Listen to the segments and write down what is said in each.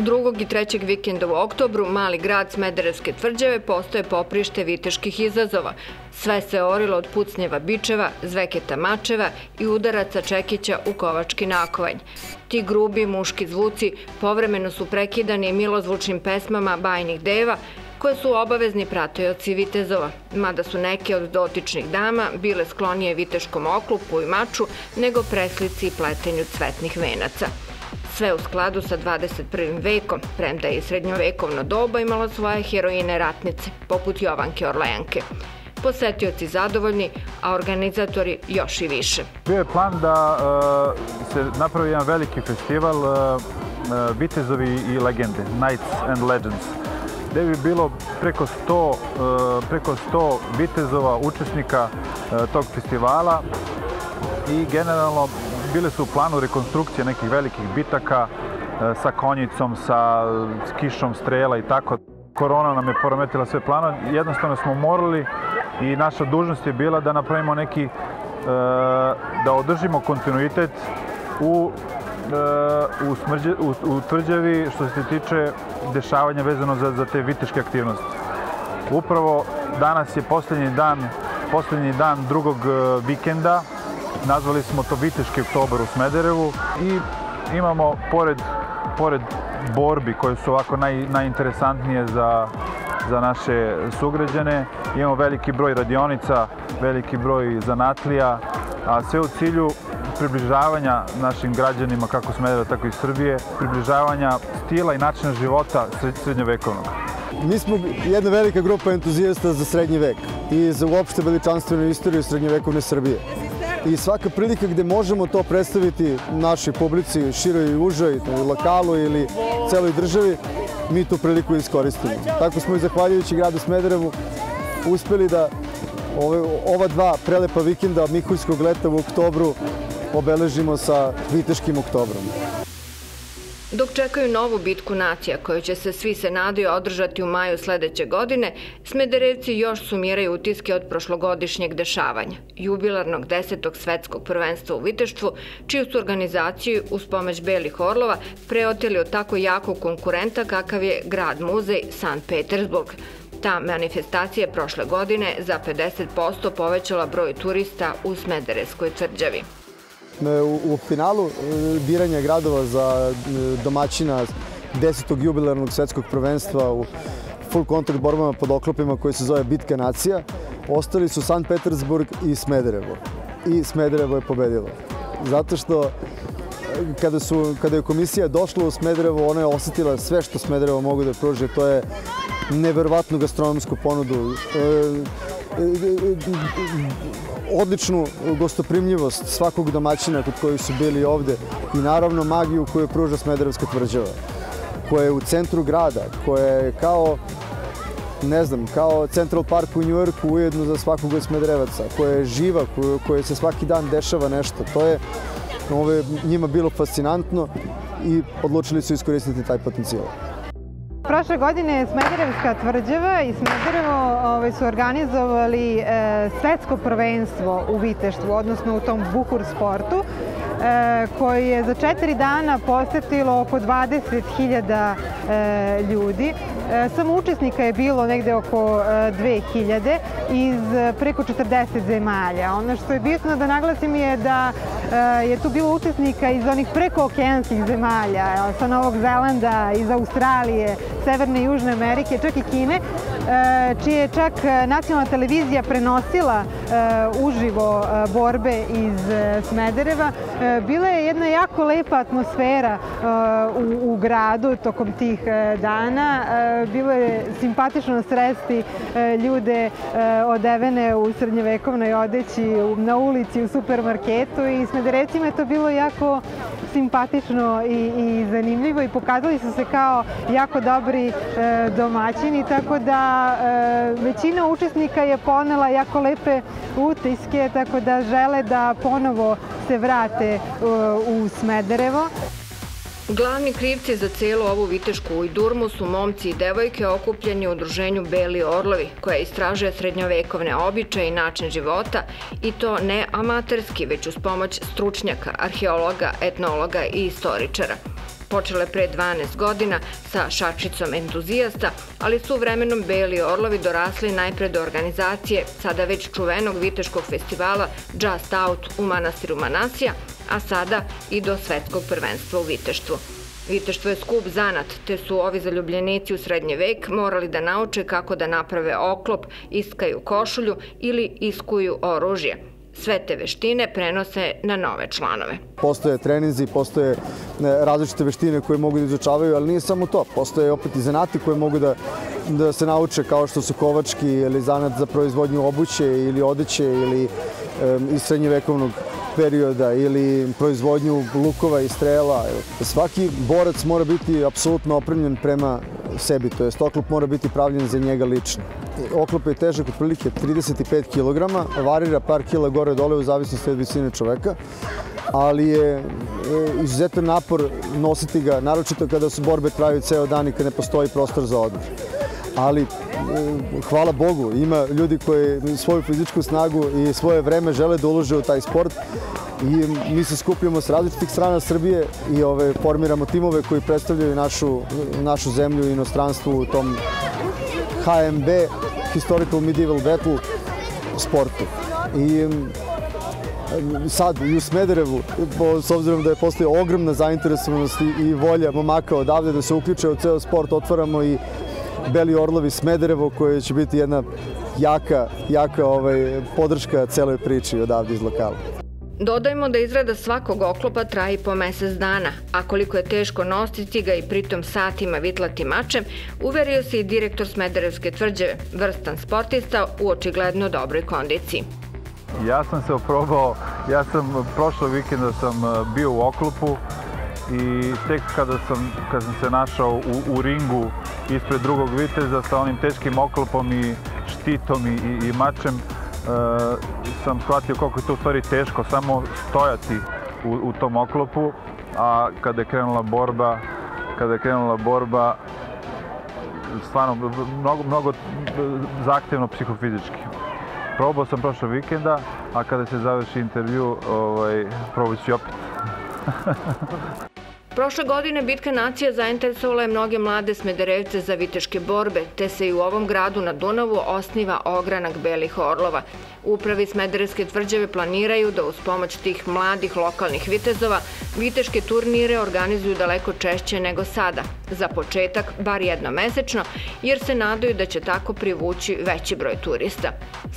Drugog i trećeg vikenda u oktobru mali grad Smederevske tvrđave postoje poprište viteških izazova. Sve se orilo od pucnjeva bičeva, zveketa mačeva i udaraca čekića u kovački nakovanj. Ti grubi muški zvuci povremeno su prekidani milozvučnim pesmama bajnih deva, koje su obavezni pratojoci vitezova, mada su neke od dotičnih dama bile sklonije viteškom oklupu i maču nego preslici i pletenju cvetnih venaca. Sve u skladu sa 21. vekom, premda je i srednjovekovno doba imala svoje heroine ratnice, poput Jovanke Orlejanke. Posetioci zadovoljni, a organizatori još i više. Bio je plan da uh, se napravi jedan veliki festival uh, uh, Vitezovi i legende, Knights and Legends, gde bi bilo preko 100, preko 100 vitezova, učesnika tog festivala i generalno bile su u planu rekonstrukcije nekih velikih bitaka e, sa konjicom, sa kišom strela i tako. Korona nam je poremetila sve plano. Jednostavno smo morali i naša dužnost je bila da napravimo neki, e, da održimo kontinuitet u e, u, smrđe, u, u tvrđavi što se tiče dešavanja vezano za, za te viteške aktivnosti. Upravo danas je poslednji dan, poslednji dan drugog vikenda Nazvali smo to Viteški oktobar u Smederevu i imamo, pored, pored borbi koje su ovako naj, najinteresantnije za, za naše sugrađane, imamo veliki broj radionica, veliki broj zanatlija, a sve u cilju približavanja našim građanima, kako Smedereva, tako i Srbije, približavanja stila i načina života srednjovekovnog. Mi smo jedna velika grupa entuzijasta za srednji vek i za uopšte veličanstvenu istoriju srednjovekovne Srbije i svaka prilika gde možemo to predstaviti našoj publici, široj i užoj, lokalu ili celoj državi, mi tu priliku iskoristimo. Tako smo i zahvaljujući gradu Smederevu uspeli da ove, ova dva prelepa vikenda Mihuljskog leta u oktobru obeležimo sa Viteškim oktobrom. Dok čekaju novu bitku nacija koju će se svi se nadaju održati u maju sledeće godine, Smederevci još sumiraju utiske od prošlogodišnjeg dešavanja, jubilarnog desetog svetskog prvenstva u Viteštvu, čiju su organizaciju uz pomoć Belih Orlova preoteli od tako jakog konkurenta kakav je grad muzej San Petersburg. Ta manifestacija je prošle godine za 50% povećala broj turista u Smederevskoj tvrđavi. U, u finalu e, biranja gradova za e, domaćina 10. jubilarnog svetskog prvenstva u full contact borbama pod oklopima koji se zove Bitka nacija, ostali su San Petersburg i Smederevo. I Smederevo je pobedilo. Zato što e, kada, su, kada je komisija došla u Smederevo, ona je osetila sve što Smederevo mogu da pruže. To je neverovatnu gastronomsku ponudu, odličnu gostoprimljivost svakog domaćina kod koji su bili ovde i naravno magiju koju pruža Smederevska tvrđava, koja je u centru grada, koja je kao ne znam, kao Central Park u Njujorku ujedno za svakog od Smederevaca, koja je živa, koja, se svaki dan dešava nešto. To je njima bilo fascinantno i odlučili su iskoristiti taj potencijal. Prošle godine Smederevska tvrđava i Smederevo ovaj, su organizovali e, svetsko prvenstvo u Viteštvu, odnosno u tom bukur sportu, e, koji je za četiri dana posetilo oko 20.000 e, ljudi. E, samo učesnika je bilo negde oko 2000 e, iz preko 40 zemalja. Ono što je bitno da naglasim je da e, je tu bilo učesnika iz onih preko okeanskih zemalja, sa Novog Zelanda, iz Australije, Severne i Južne Amerike, čak i Kine, čije je čak nacionalna televizija prenosila uživo borbe iz Smedereva. Bila je jedna jako lepa atmosfera u, u gradu tokom tih dana bilo je simpatično sresti ljude odevene u srednjevekovnoj odeći na ulici, u supermarketu i smederecima je to bilo jako simpatično i, i zanimljivo i pokazali su se kao jako dobri domaćini, tako da većina učesnika je ponela jako lepe utiske, tako da žele da ponovo se vrate u Smederevo. Glavni krivci za celu ovu vitešku ujdurmu su momci i devojke okupljeni u udruženju Beli Orlovi, koja istražuje srednjovekovne običaje i način života i to ne amaterski, već uz pomoć stručnjaka, arheologa, etnologa i istoričara. Počele pre 12 godina sa šačicom entuzijasta, ali su vremenom Beli Orlovi dorasli najpre do organizacije sada već čuvenog viteškog festivala Just Out u manastiru Manasija, a sada i do svetskog prvenstva u viteštvu. Viteštvo je skup zanat, te su ovi zaljubljenici u srednje vek morali da nauče kako da naprave oklop, iskaju košulju ili iskuju oružje. Sve te veštine prenose na nove članove. Postoje treninzi, postoje e, različite veštine koje mogu da izučavaju, ali nije samo to. Postoje opet i zanati koje mogu da, da se nauče kao što su kovački ili zanat za proizvodnju obuće ili odeće ili um, iz srednjevekovnog perioda ili proizvodnju lukova i strela. Svaki borac mora biti apsolutno opremljen prema sebi, to jest oklop mora biti pravljen za njega lično. Oklop je težak otprilike 35 kg, varira par kila gore dole u zavisnosti od visine čoveka, ali je izuzetan napor nositi ga, naročito kada su borbe traju ceo dan i kada ne postoji prostor za odmor. Ali hvala Bogu, ima ljudi koji svoju fizičku snagu i svoje vreme žele da ulože u taj sport i mi se skupljamo s različitih strana Srbije i ove, formiramo timove koji predstavljaju našu, našu zemlju i inostranstvu u tom HMB, Historical Medieval Battle sportu. I sad i u Smederevu, s obzirom da je postoji ogromna zainteresovanost i volja momaka odavde da se uključe u ceo sport, otvaramo i Beli Orlovi Smederevo koje će biti jedna jaka, jaka ovaj, podrška celoj priči odavde iz lokala. Dodajmo da izrada svakog oklopa traji po mesec dana, a koliko je teško nositi ga i pritom satima vitlati mačem, uverio se i direktor Smederevske tvrđave, vrstan sportista u očigledno dobroj kondiciji. Ja sam se oprobao, ja sam prošlog vikenda sam eh, bio u oklopu i tek kada sam, kada sam se našao u, u ringu ispred drugog viteza sa onim teškim oklopom i štitom i, i, i mačem, uh, sam shvatio koliko je to u stvari teško samo stojati u, u tom oklopu, a kada je krenula borba, kada je krenula borba, stvarno mnogo, mnogo zahtevno psihofizički. Probao sam prošlog vikenda, a kada se završi intervju, ovaj, probat ću opet. Prošle godine Bitka nacija zainteresovala je mnoge mlade smederevce za viteške borbe, te se i u ovom gradu na Dunavu osniva ogranak Belih Orlova. Upravi Smederevske tvrđave planiraju da uz pomoć tih mladih lokalnih vitezova viteške turnire organizuju daleko češće nego sada. Za početak, bar jednomesečno, jer se nadaju da će tako privući veći broj turista.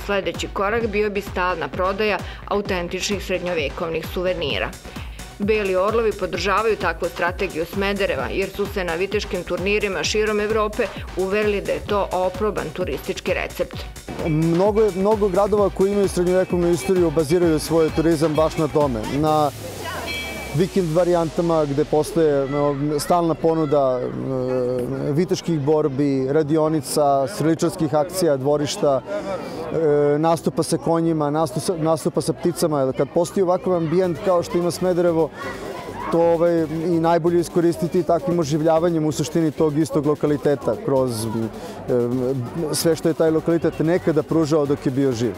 Sledeći korak bio bi stalna prodaja autentičnih srednjovekovnih suvenira. Beli orlovi podržavaju takvu strategiju Smedereva jer su se na viteškim turnirima širom Evrope uverili da je to oproban turistički recept. Mnogo, mnogo gradova koji imaju srednjovekovnu istoriju baziraju svoj turizam baš na tome. Na vikend varijantama gde postoje stalna ponuda e, viteških borbi, radionica, sreličarskih akcija, dvorišta, e, nastupa sa konjima, nastupa, sa pticama. Kad postoji ovakav ambijent kao što ima Smederevo, to ovaj, i najbolje iskoristiti takvim oživljavanjem u suštini tog istog lokaliteta kroz e, sve što je taj lokalitet nekada pružao dok je bio živ.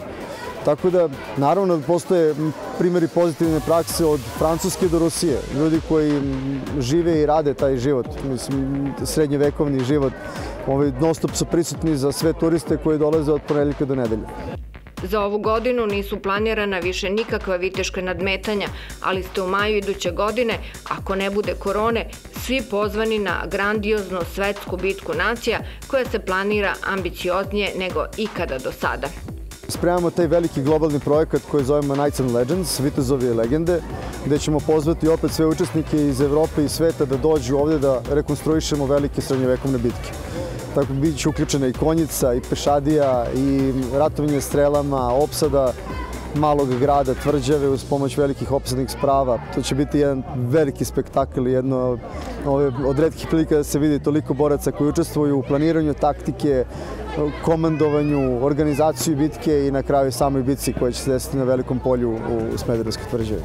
Tako da, naravno, postoje primjeri pozitivne prakse od Francuske do Rusije. Ljudi koji žive i rade taj život, mislim, srednjevekovni život, ovaj, non stop su prisutni za sve turiste koji dolaze od ponedeljka do nedelje. Za ovu godinu nisu planirana više nikakva viteška nadmetanja, ali ste u maju iduće godine, ako ne bude korone, svi pozvani na grandioznu svetsku bitku nacija koja se planira ambicioznije nego ikada do sada. Spremamo taj veliki globalni projekat koji zovemo Knights and Legends, Vitezovi i legende, gde ćemo pozvati opet sve učesnike iz Evrope i sveta da dođu ovde da rekonstruišemo velike srednjevekovne bitke. Tako bit će uključena i konjica, i pešadija, i ratovanje strelama, opsada malog grada, tvrđave uz pomoć velikih opsadnih sprava. To će biti jedan veliki spektakl, jedno od redkih prilika da se vidi toliko boraca koji učestvuju u planiranju taktike, komandovanju, organizaciju bitke i na kraju samoj bitci koja će se desiti na velikom polju u Smederevskoj tvrđavi.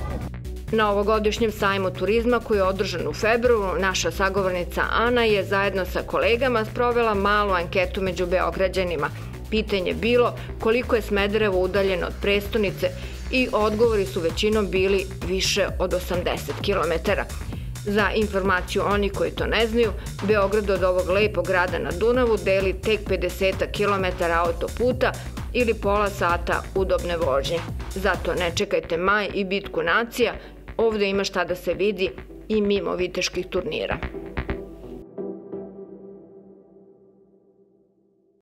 Na ovogodišnjem sajmu turizma koji je održan u februaru, naša sagovornica Ana je zajedno sa kolegama sprovela malu anketu među Beograđanima. Pitanje bilo koliko je Smederevo udaljeno od prestonice i odgovori su većinom bili više od 80 kilometara. Za informaciju oni koji to ne znaju, Beograd od ovog lepog grada na Dunavu deli tek 50 km autoputa ili pola sata udobne vožnje. Zato ne čekajte maj i bitku nacija, ovde ima šta da se vidi i mimo viteških turnira.